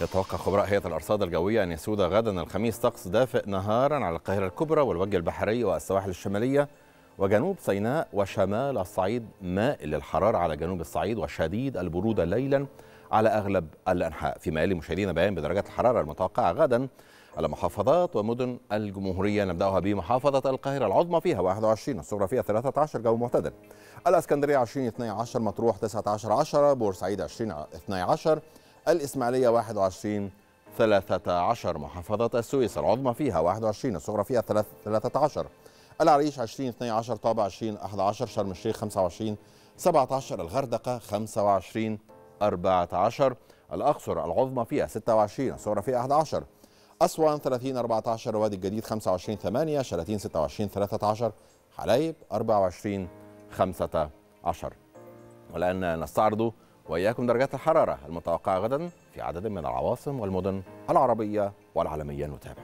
يتوقع خبراء هيئة الأرصاد الجوية أن يسود غدا الخميس طقس دافئ نهارا على القاهرة الكبرى والوجه البحري والسواحل الشمالية وجنوب سيناء وشمال الصعيد مائل للحرارة على جنوب الصعيد وشديد البرودة ليلا على أغلب الأنحاء. فيما يلي مشاهدينا بيان بدرجات الحرارة المتوقعة غدا على محافظات ومدن الجمهورية. نبدأها بمحافظة القاهرة العظمى فيها 21 الصغرى فيها 13 جو معتدل. الإسكندرية 20 12 مطروح 19 10 بورسعيد 20 12 الإسماعيلية 21 13 محافظة السويس العظمى فيها 21 الصغرى فيها 13 العريش 20 12 طابة 20 11 شرم الشيخ 25 17 الغردقة 25 14 الأقصر العظمى فيها 26 الصغرى فيها 11 أسوان 30 14 وادي الجديد 25 8 شلاتين 26 13 حلايب 24 15 والآن نستعرض وإياكم درجات الحرارة المتوقعة غدا في عدد من العواصم والمدن العربية والعالمية نتابع